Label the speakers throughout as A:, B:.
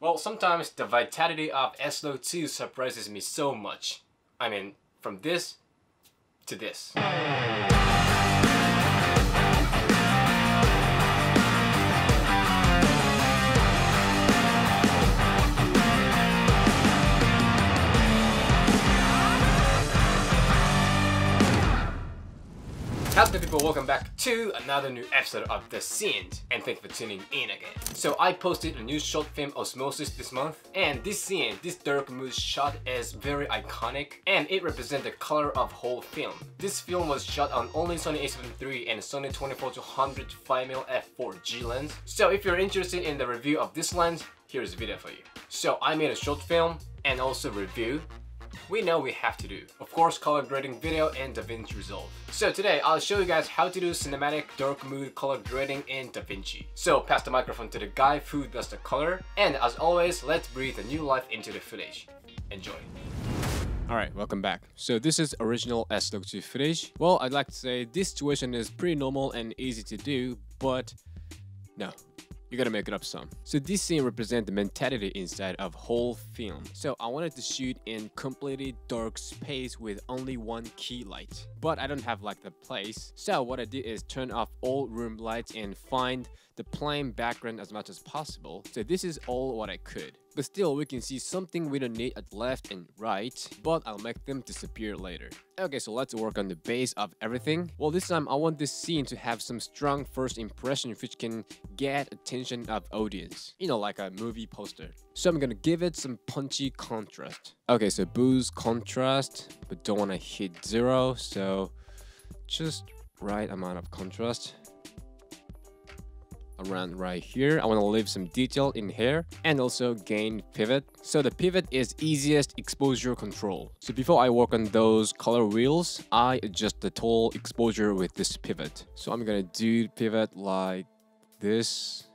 A: Well, sometimes the vitality of S-Log 2 surprises me so much. I mean, from this to this. Hello people, welcome back to another new episode of The Scenes and thank you for tuning in again. So I posted a new short film Osmosis this month and this scene, this dark mood shot is very iconic and it represents the color of whole film. This film was shot on only Sony a7 III and Sony 24-100 5mm f4 G lens. So if you're interested in the review of this lens, here's a video for you. So I made a short film and also review we know we have to do. Of course, color grading video and DaVinci Resolve. So today, I'll show you guys how to do cinematic dark mood color grading in DaVinci. So pass the microphone to the guy who does the color, and as always, let's breathe a new life into the footage. Enjoy. Alright, welcome back. So this is original S-Log2 footage. Well, I'd like to say this situation is pretty normal and easy to do, but no, you gotta make it up some. So this scene represents the mentality inside of whole film. So I wanted to shoot in completely dark space with only one key light. But I don't have like the place. So what I did is turn off all room lights and find the plain background as much as possible. So this is all what I could. But still, we can see something we don't need at left and right, but I'll make them disappear later. Okay, so let's work on the base of everything. Well, this time I want this scene to have some strong first impression which can get attention of audience. You know, like a movie poster. So I'm gonna give it some punchy contrast. Okay, so boost contrast, but don't wanna hit zero, so just right amount of contrast around right here. I want to leave some detail in here and also gain pivot. So the pivot is easiest exposure control. So before I work on those color wheels, I adjust the total exposure with this pivot. So I'm gonna do pivot like this.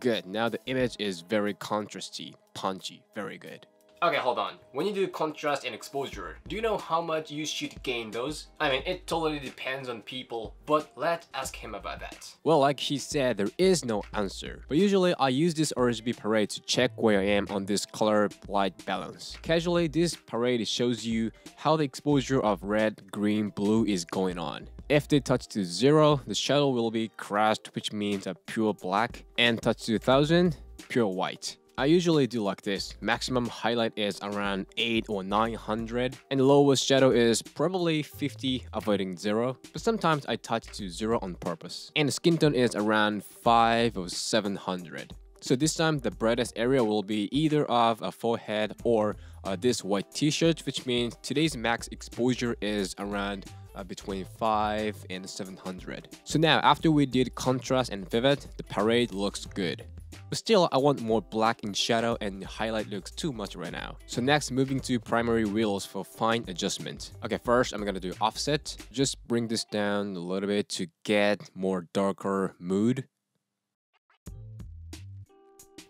A: Good, now the image is very contrasty, punchy, very good. Okay, hold on. When you do contrast and exposure, do you know how much you should gain those? I mean, it totally depends on people, but let's ask him about that. Well, like he said, there is no answer. But usually, I use this RGB parade to check where I am on this color light balance. Casually, this parade shows you how the exposure of red, green, blue is going on. If they touch to 0, the shadow will be crashed which means a pure black and touch to 1000, pure white. I usually do like this. Maximum highlight is around 8 or 900 and the lowest shadow is probably 50 avoiding 0 but sometimes I touch to 0 on purpose. And the skin tone is around 5 or 700. So this time the brightest area will be either of a forehead or uh, this white t-shirt which means today's max exposure is around uh, between 5 and 700. So now after we did contrast and pivot, the parade looks good. But still, I want more black in shadow and highlight looks too much right now. So next, moving to primary wheels for fine adjustment. Okay, first I'm gonna do offset. Just bring this down a little bit to get more darker mood.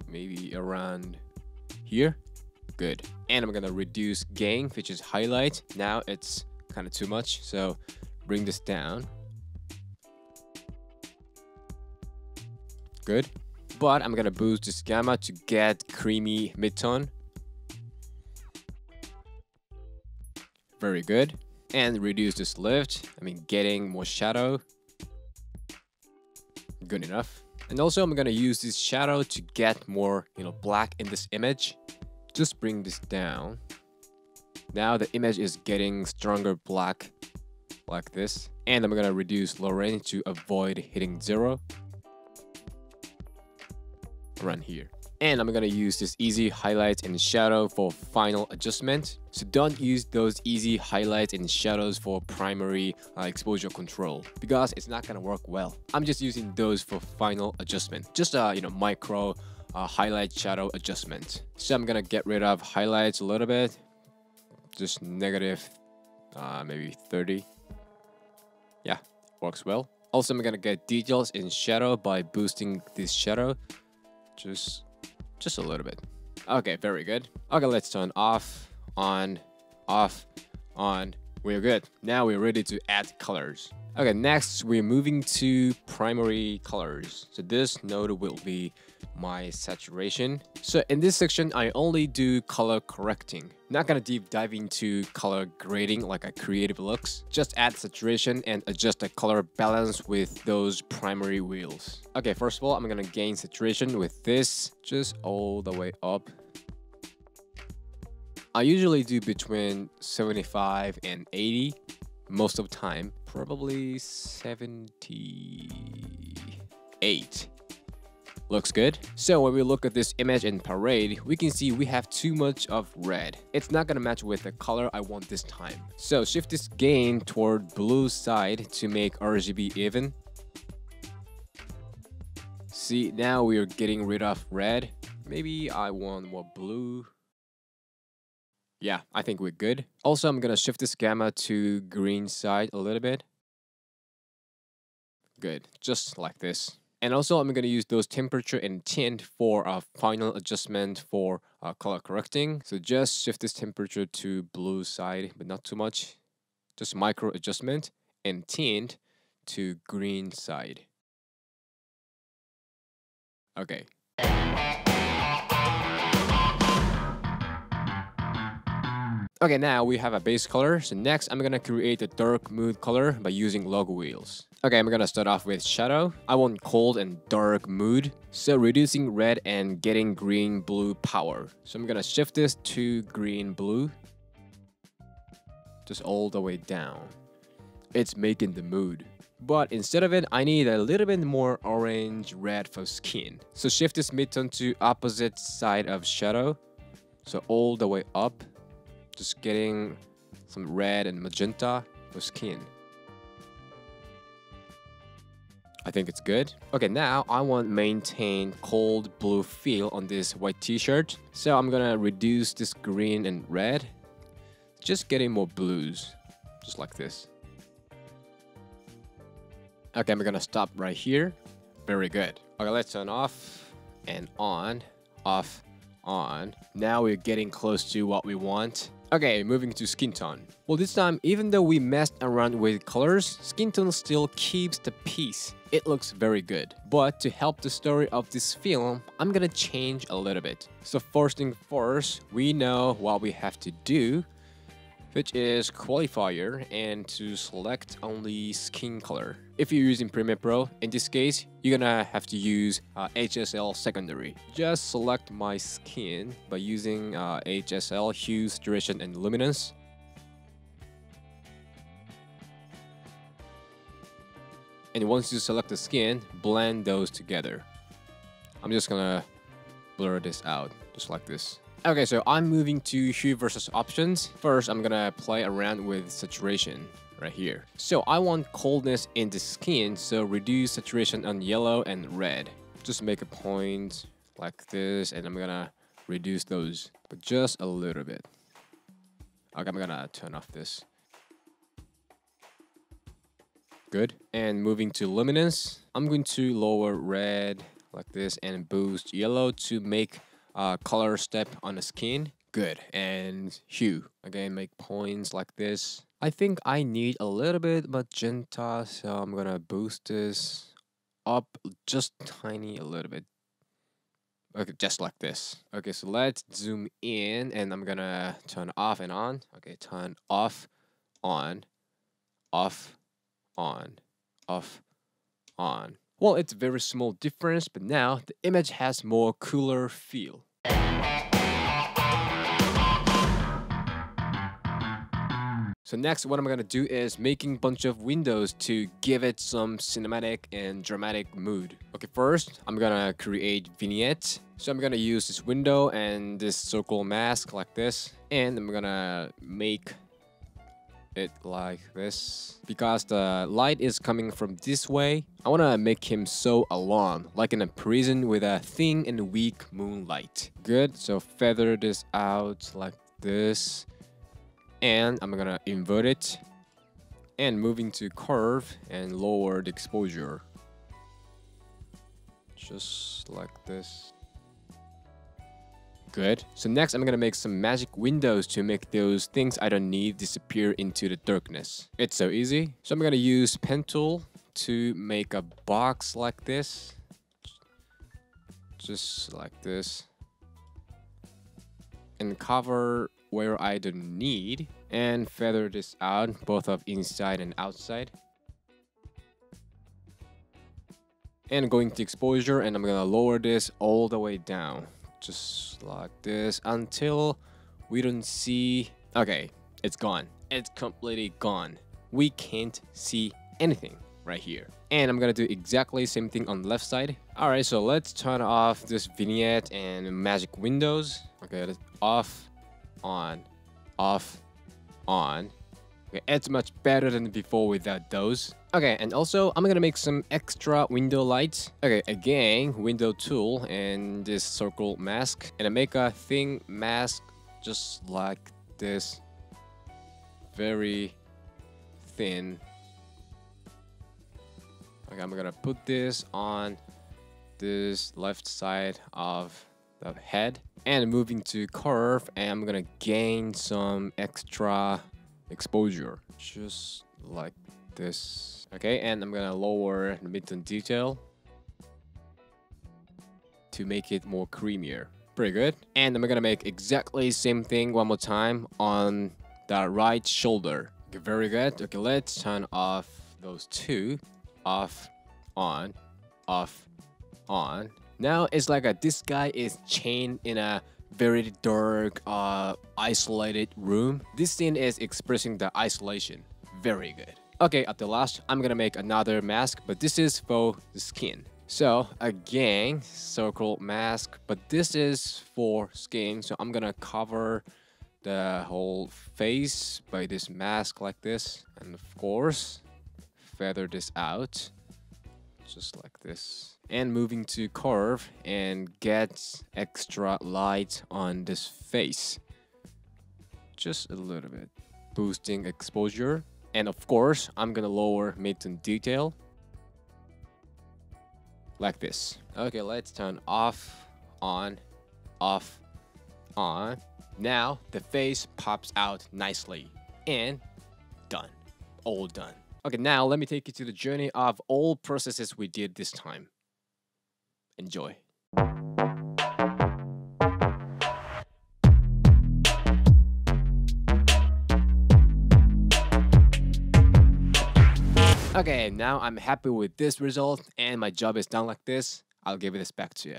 A: Maybe around here. Good. And I'm gonna reduce gain, which is highlight. Now it's kind of too much, so bring this down. Good but I'm gonna boost this gamma to get creamy midtone. Very good. And reduce this lift, I mean getting more shadow. Good enough. And also I'm gonna use this shadow to get more, you know, black in this image. Just bring this down. Now the image is getting stronger black like this. And I'm gonna reduce lowering to avoid hitting zero run here. And I'm gonna use this easy highlights and shadow for final adjustment. So don't use those easy highlights and shadows for primary uh, exposure control because it's not gonna work well. I'm just using those for final adjustment. Just a you know micro uh, highlight shadow adjustment. So I'm gonna get rid of highlights a little bit. Just negative uh, maybe 30. Yeah, works well. Also, I'm gonna get details in shadow by boosting this shadow just just a little bit. Okay very good. Okay let's turn off on off on. We're good. Now we're ready to add colors. Okay next we're moving to primary colors. So this node will be my saturation. So in this section, I only do color correcting. Not gonna deep dive into color grading like a creative looks. Just add saturation and adjust the color balance with those primary wheels. Okay, first of all, I'm gonna gain saturation with this just all the way up. I usually do between 75 and 80 most of the time. Probably 78 Looks good. So when we look at this image in Parade, we can see we have too much of red. It's not gonna match with the color I want this time. So shift this gain toward blue side to make RGB even. See, now we are getting rid of red. Maybe I want more blue. Yeah, I think we're good. Also, I'm gonna shift this gamma to green side a little bit. Good, just like this. And also I'm going to use those temperature and tint for a final adjustment for uh, color correcting. So just shift this temperature to blue side, but not too much. Just micro adjustment and tint to green side. Okay. Okay, now we have a base color. So next, I'm gonna create a dark mood color by using log wheels. Okay, I'm gonna start off with shadow. I want cold and dark mood. So reducing red and getting green blue power. So I'm gonna shift this to green blue. Just all the way down. It's making the mood. But instead of it, I need a little bit more orange red for skin. So shift this midtone to opposite side of shadow. So all the way up just getting some red and magenta for skin. I think it's good. Okay, now I want maintain cold blue feel on this white t-shirt. So I'm gonna reduce this green and red. Just getting more blues, just like this. Okay, I'm gonna stop right here. Very good. Okay, let's turn off and on, off, on. Now we're getting close to what we want. Okay, moving to skin tone. Well, this time, even though we messed around with colors, skin tone still keeps the peace. It looks very good. But to help the story of this film, I'm gonna change a little bit. So first thing first, we know what we have to do which is qualifier and to select only skin color. If you're using Premiere Pro, in this case, you're gonna have to use uh, HSL secondary. Just select my skin by using uh, HSL, hue, saturation, and luminance. And once you select the skin, blend those together. I'm just gonna blur this out, just like this. Okay, so I'm moving to hue versus options. First, I'm gonna play around with saturation right here. So I want coldness in the skin, so reduce saturation on yellow and red. Just make a point like this, and I'm gonna reduce those, but just a little bit. Okay, I'm gonna turn off this. Good. And moving to luminance, I'm going to lower red like this and boost yellow to make uh, color step on the skin. Good. And hue. Again, make points like this. I think I need a little bit magenta, so I'm gonna boost this up just tiny a little bit. Okay, just like this. Okay, so let's zoom in and I'm gonna turn off and on. Okay, turn off, on, off, on, off, on. Well, it's a very small difference, but now the image has more cooler feel. So next, what I'm gonna do is making bunch of windows to give it some cinematic and dramatic mood. Okay, first, I'm gonna create vignette. So I'm gonna use this window and this circle mask like this. And I'm gonna make it like this. Because the light is coming from this way I want to make him so alone like in a prison with a thin and weak moonlight. Good so feather this out like this. And I'm gonna invert it. And moving to curve and lower the exposure. Just like this Good. So next I'm gonna make some magic windows to make those things I don't need disappear into the darkness. It's so easy. So I'm gonna use pen tool to make a box like this.
B: just like this and cover where I don't need and feather this out both of inside and outside and going to exposure and I'm gonna lower this all the way down just like this until we don't see okay it's gone. It's completely gone. We can't see anything right here. And I'm gonna do exactly same thing on the left side. Alright so let's turn off this vignette and magic windows. Okay off on off on. Okay it's much better than before without those okay and also I'm gonna make some extra window lights. Okay again window tool and this circle mask. And I make a thing mask just like this. Very thin. Okay, I'm gonna put this on this left side of the head. And moving to curve and I'm gonna gain some extra exposure just like this okay and I'm gonna lower the midtone detail to make it more creamier pretty good and I'm gonna make exactly same thing one more time on the right shoulder okay, very good okay let's turn off those two off, on, off, on. Now it's like a, this guy is chained in a very dark, uh, isolated room. This scene is expressing the isolation. Very good. Okay, at the last, I'm gonna make another mask, but this is for the skin. So again, circle mask, but this is for skin. So I'm gonna cover the whole face by this mask like this. And of course, feather this out just like this and moving to curve and get extra light on this face just a little bit boosting exposure and of course I'm gonna lower midtone detail like this. Okay let's turn off on off on. Now the face pops out nicely. And done. All done. Okay, now let me take you to the journey of all processes we did this time. Enjoy. Okay, now I'm happy with this result and my job is done like this. I'll give this back to you.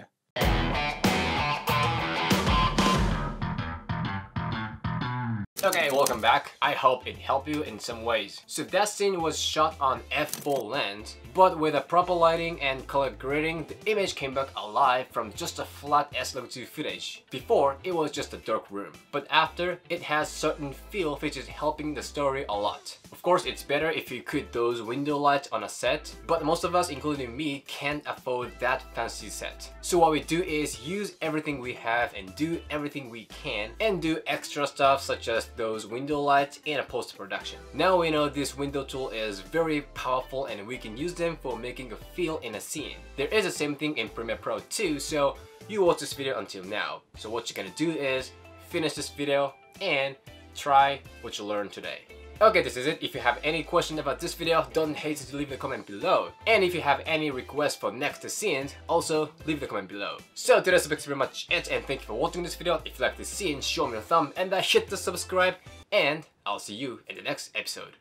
A: Okay, welcome back. I hope it helped you in some ways. So that scene was shot on f4 lens, but with a proper lighting and color grading, the image came back alive from just a flat S-Log2 footage. Before, it was just a dark room, but after, it has certain feel which is helping the story a lot. Of course, it's better if you could those window lights on a set, but most of us, including me, can't afford that fancy set. So what we do is use everything we have and do everything we can and do extra stuff such as those window lights in a post-production. Now we know this window tool is very powerful and we can use them for making a feel in a scene. There is the same thing in Premiere Pro too, so you watch this video until now. So what you're gonna do is finish this video and try what you learned today. Okay, this is it. If you have any question about this video, don't hesitate to leave a comment below. And if you have any requests for next scenes, also leave the comment below. So today's very much it and thank you for watching this video. If you like this scene, show me a thumb and uh, hit the subscribe and I'll see you in the next episode.